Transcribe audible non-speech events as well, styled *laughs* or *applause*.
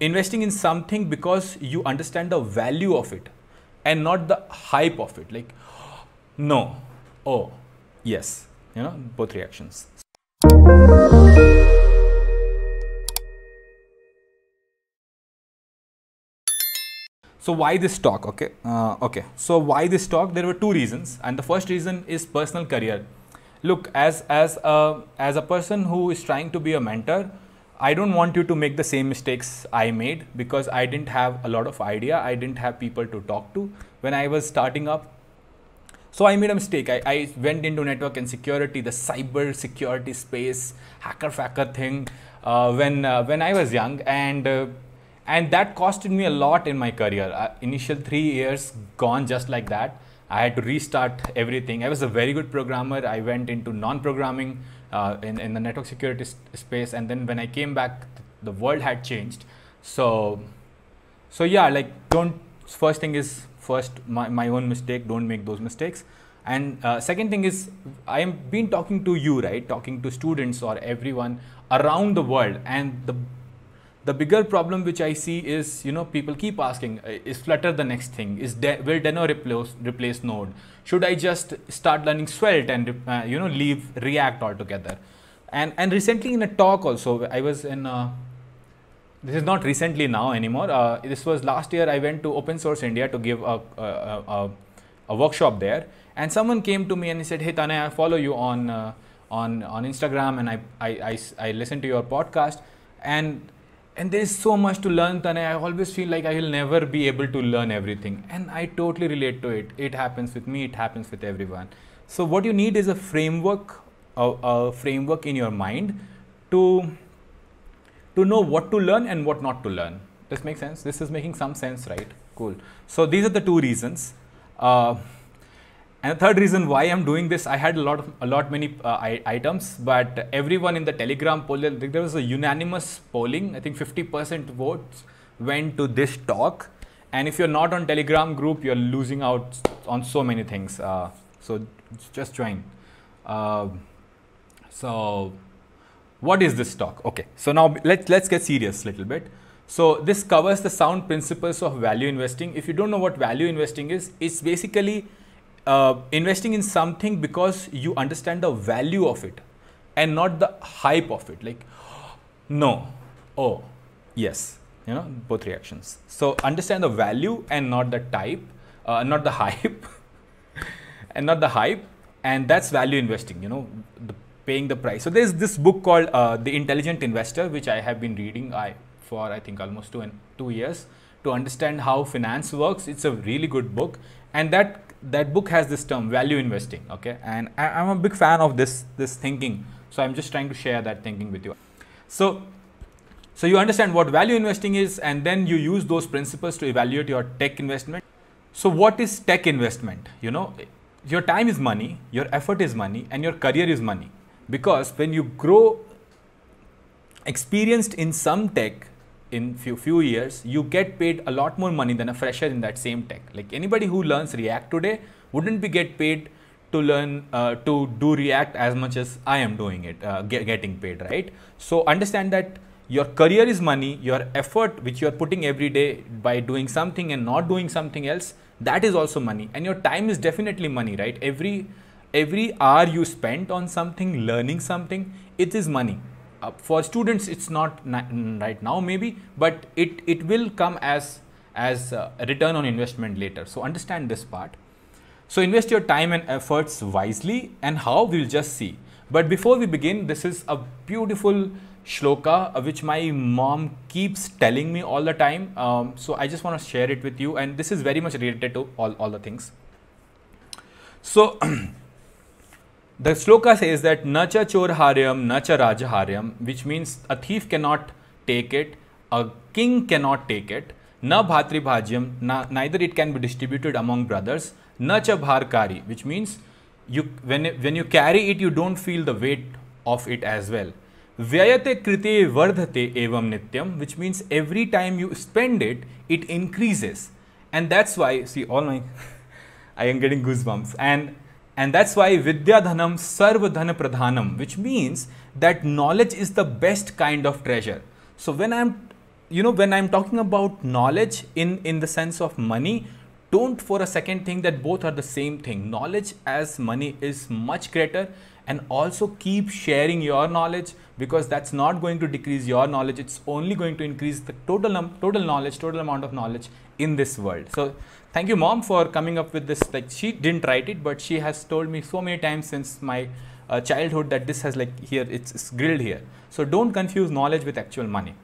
investing in something because you understand the value of it and not the hype of it. Like no. Oh yes. You know both reactions. So why this talk? Okay uh, okay. So why this talk? There were two reasons. And the first reason is personal career. Look as as a as a person who is trying to be a mentor I don't want you to make the same mistakes I made because I didn't have a lot of idea. I didn't have people to talk to when I was starting up. So I made a mistake. I, I went into network and security, the cyber security space, hacker facker thing uh, when uh, when I was young, and uh, and that costed me a lot in my career. Uh, initial three years gone just like that. I had to restart everything. I was a very good programmer. I went into non-programming uh, in, in the network security space. And then when i came back the world had changed. So so yeah like don't first thing is first my, my own mistake. Don't make those mistakes. And uh, second thing is i am been talking to you right? Talking to students or everyone around the world. And the the bigger problem which I see is, you know, people keep asking, uh, is Flutter the next thing? Is De will Deno replace, replace Node? Should I just start learning Svelte and, uh, you know, leave React altogether? And, and recently in a talk also, I was in, uh, this is not recently now anymore. Uh, this was last year I went to Open Source India to give a, a, a, a workshop there. And someone came to me and he said, hey Tanay, I follow you on, uh, on, on Instagram and I, I, I, I listen to your podcast. And and there is so much to learn Tanay. I always feel like I will never be able to learn everything and I totally relate to it. It happens with me, it happens with everyone. So what you need is a framework, a, a framework in your mind to, to know what to learn and what not to learn. This makes sense? This is making some sense, right? Cool. So these are the two reasons. Uh, and the third reason why I'm doing this, I had a lot of a lot many uh, items, but everyone in the Telegram poll, there was a unanimous polling. I think 50% votes went to this talk. And if you're not on Telegram group, you're losing out on so many things. Uh, so just join. Uh, so what is this talk? Okay, so now let's let's get serious a little bit. So this covers the sound principles of value investing. If you don't know what value investing is, it's basically uh, investing in something because you understand the value of it and not the hype of it. Like no. Oh yes. You know both reactions. So understand the value and not the type uh, not the *laughs* hype and not the hype and that's value investing you know the paying the price. So there's this book called uh, the intelligent investor which i have been reading i for i think almost two and two years. To understand how finance works it's a really good book. And that that book has this term value investing okay? And I, am a big fan of this this thinking. So i'm just trying to share that thinking with you. So so you understand what value investing is and then you use those principles to evaluate your tech investment. So what is tech investment? You know your time is money your effort is money and your career is money. Because when you grow experienced in some tech in few few years, you get paid a lot more money than a fresher in that same tech. Like anybody who learns React today wouldn't be get paid to learn uh, to do React as much as I am doing it, uh, get, getting paid, right? So understand that your career is money, your effort which you are putting every day by doing something and not doing something else, that is also money, and your time is definitely money, right? Every every hour you spent on something, learning something, it is money uh, for students it's not right now maybe but it it will come as as a return on investment later. So understand this part. So invest your time and efforts wisely and how? We'll just see. But before we begin this is a beautiful shloka uh, which my mom keeps telling me all the time. Um, so i just want to share it with you and this is very much related to all, all the things. So *clears throat* The sloka says that nacha chorharyam, nacha rajaharyam, which means a thief cannot take it, a king cannot take it, na bhatri bhajyam, na, neither it can be distributed among brothers, nacha bharkari, which means you when, when you carry it, you don't feel the weight of it as well. Vyayate krite vardhate evam nityam, which means every time you spend it, it increases. And that's why, see, all my, *laughs* I am getting goosebumps. And and that's why Vidya Dhanam Sarvadhana Pradhanam, which means that knowledge is the best kind of treasure. So when I'm, you know when i'm talking about knowledge in in the sense of money don't for a second think that both are the same thing. Knowledge as money is much greater and also keep sharing your knowledge because that's not going to decrease your knowledge. It's only going to increase the total total knowledge total amount of knowledge in this world. So thank you mom for coming up with this like she didn't write it but she has told me so many times since my uh, childhood that this has like here it's, it's grilled here. So don't confuse knowledge with actual money